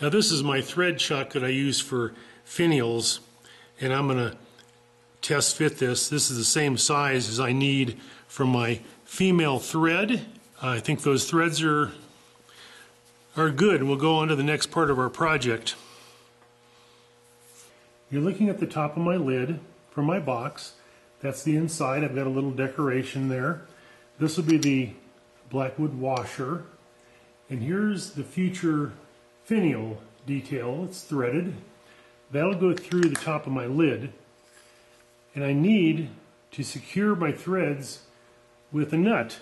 Now this is my thread chuck that I use for finials and I'm going to test fit this. This is the same size as I need for my female thread. I think those threads are are good. We'll go on to the next part of our project. You're looking at the top of my lid from my box. That's the inside. I've got a little decoration there. This will be the Blackwood washer. And here's the future finial detail. It's threaded. That'll go through the top of my lid. And I need to secure my threads with a nut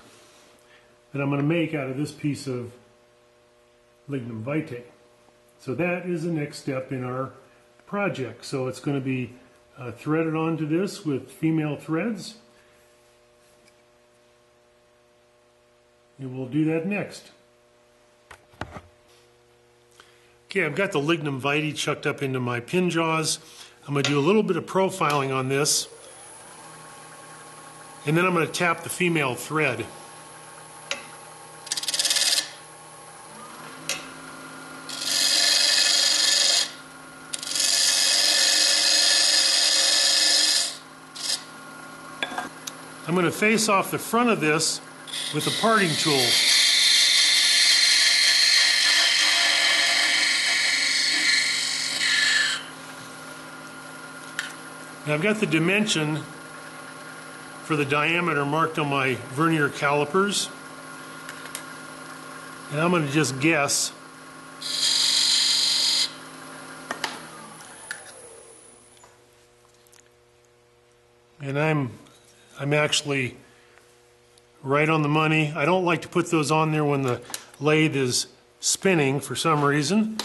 that I'm going to make out of this piece of lignum vitae. So that is the next step in our project. So it's going to be uh, threaded onto this with female threads. And we'll do that next. Okay, I've got the lignum vitae chucked up into my pin jaws. I'm going to do a little bit of profiling on this. And then I'm going to tap the female thread. I'm going to face off the front of this with a parting tool. Now I've got the dimension for the diameter marked on my vernier calipers. And I'm going to just guess. And I'm I'm actually right on the money. I don't like to put those on there when the lathe is spinning for some reason.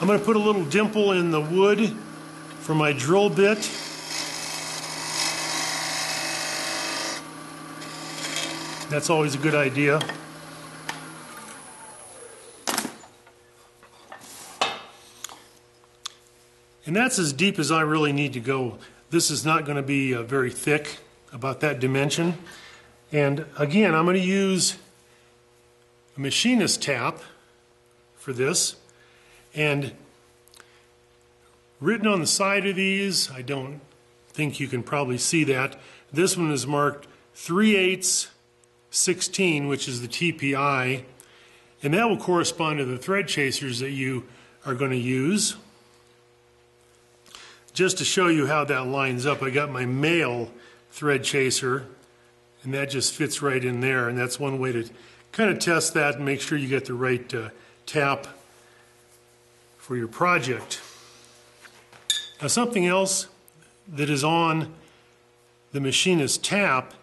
I'm going to put a little dimple in the wood for my drill bit. That's always a good idea. And that's as deep as I really need to go. This is not going to be uh, very thick, about that dimension. And again, I'm going to use a machinist tap for this. And written on the side of these, I don't think you can probably see that. This one is marked 3 8 16, which is the TPI. And that will correspond to the thread chasers that you are going to use just to show you how that lines up, I got my male thread chaser, and that just fits right in there. And that's one way to kind of test that and make sure you get the right uh, tap for your project. Now something else that is on the machinist tap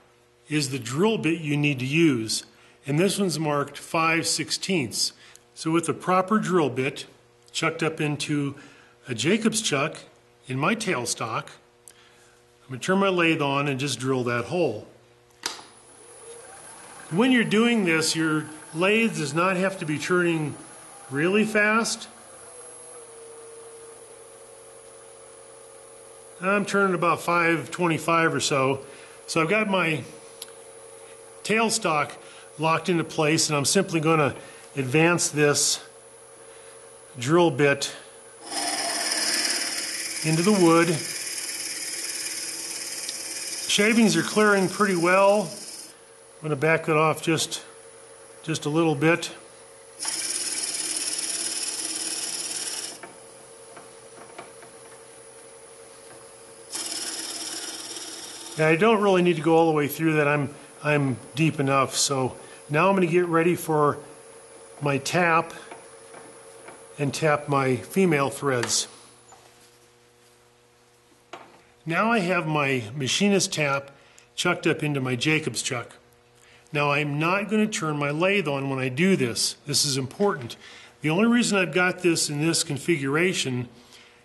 is the drill bit you need to use. And this one's marked 5 16ths. So with the proper drill bit chucked up into a Jacobs chuck, in my tailstock. I'm going to turn my lathe on and just drill that hole. When you're doing this, your lathe does not have to be turning really fast. I'm turning about 525 or so. So I've got my tailstock locked into place and I'm simply going to advance this drill bit into the wood. Shavings are clearing pretty well. I'm going to back it off just, just a little bit. And I don't really need to go all the way through that. I'm, I'm deep enough. So now I'm going to get ready for my tap and tap my female threads. Now I have my machinist tap chucked up into my Jacobs chuck. Now I'm not going to turn my lathe on when I do this. This is important. The only reason I've got this in this configuration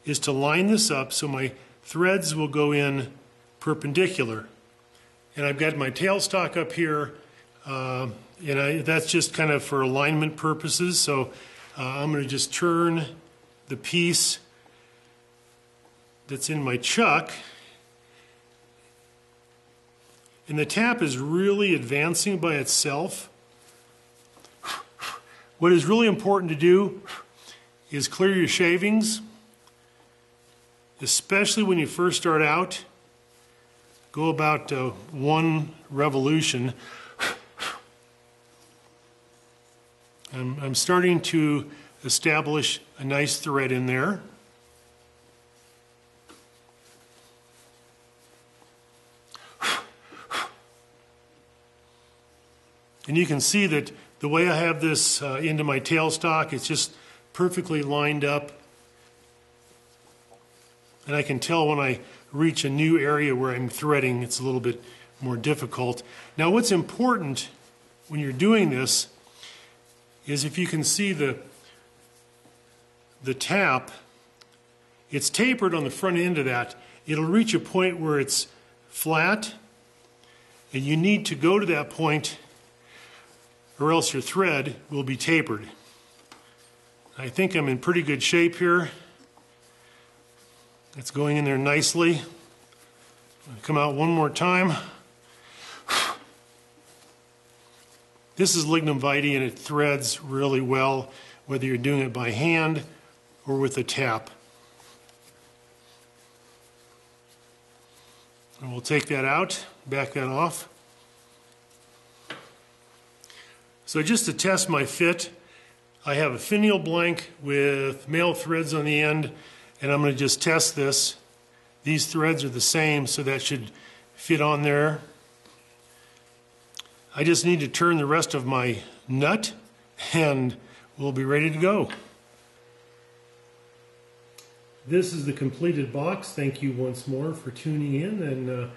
is to line this up so my threads will go in perpendicular. And I've got my tailstock up here, uh, and I, that's just kind of for alignment purposes. So uh, I'm going to just turn the piece that's in my chuck and the tap is really advancing by itself. What is really important to do is clear your shavings, especially when you first start out. Go about uh, one revolution. I'm, I'm starting to establish a nice thread in there. And you can see that the way I have this uh, into my tailstock, it's just perfectly lined up. And I can tell when I reach a new area where I'm threading, it's a little bit more difficult. Now what's important when you're doing this is if you can see the, the tap, it's tapered on the front end of that. It'll reach a point where it's flat, and you need to go to that point or else your thread will be tapered. I think I'm in pretty good shape here. It's going in there nicely. Come out one more time. This is lignum vitae and it threads really well, whether you're doing it by hand or with a tap. And we'll take that out, back that off. So just to test my fit, I have a finial blank with male threads on the end, and I'm going to just test this. These threads are the same, so that should fit on there. I just need to turn the rest of my nut and we'll be ready to go. This is the completed box. Thank you once more for tuning in and uh,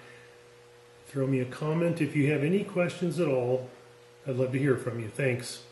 throw me a comment if you have any questions at all. I'd love to hear from you. Thanks.